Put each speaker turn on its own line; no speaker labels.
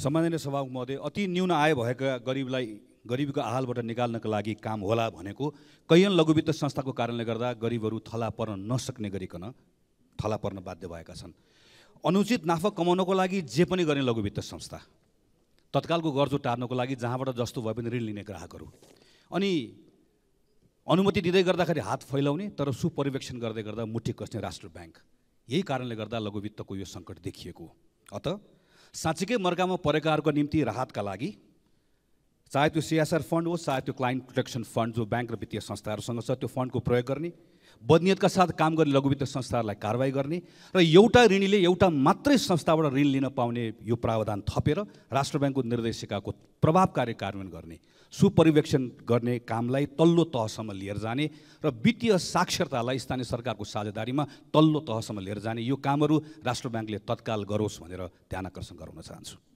सम्माननीय सभामुख महोदय अति न्यून आय भएका गरिबलाई गरिबीको आहालबाट निकाल्नको लागि काम होला भनेको कैयन लघुवित्त संस्थाको कारणले गर्दा गरिबहरू थला पर्न नसक्ने गरिकन थला पर्न बाध्य भएका छन्। अनुचित नाफा कमाउनको लागि जे पनि गर्ने लघुवित्त संस्था तत्कालको गर्जो टार्नको लागि जहाँबाट जस्तो भए पनि ऋण लिने ग्राहकहरू। अनि अनुमति दिँदै गर्दाखेरि हात फैलाउने तर सुपरिवेक्षण गर्दै गर्दा मुठी कस्ने राष्ट्र ब्याङ्क। यही कारणले गर्दा लघुवित्तको यो सङ्कट देखिएको हो। अत साँच्चीकै मर्कामा परेकाहरूको निम्ति राहतका लागि चाहे त्यो सिएसआर फन्ड होस् चाहे त्यो क्लाइन्ट प्रोटेक्सन फन्ड जो ब्याङ्क र वित्तीय संस्थाहरूसँग छ त्यो फन्डको प्रयोग गर्ने बदनियतका साथ काम गर्ने लघुवित्त संस्थाहरूलाई कारवाही गर्ने र एउटा ऋणीले एउटा मात्रै संस्थाबाट ऋण लिन पाउने यो प्रावधान थपेर राष्ट्र ब्याङ्कको निर्देशिकाको प्रभावकारी कार्यान्वयन गर्ने सुपरिवेक्षण गर्ने कामलाई तल्लो तहसम्म लिएर जाने र वित्तीय साक्षरतालाई स्थानीय सरकारको साझेदारीमा तल्लो तहसम्म लिएर जाने यो कामहरू राष्ट्र ब्याङ्कले तत्काल गरोस् भनेर ध्यान आकर्षण गराउन चाहन्छु।